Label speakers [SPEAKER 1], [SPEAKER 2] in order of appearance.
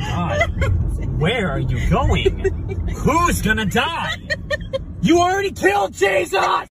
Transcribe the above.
[SPEAKER 1] god. Where are you going? Who's gonna die? You already killed Jesus!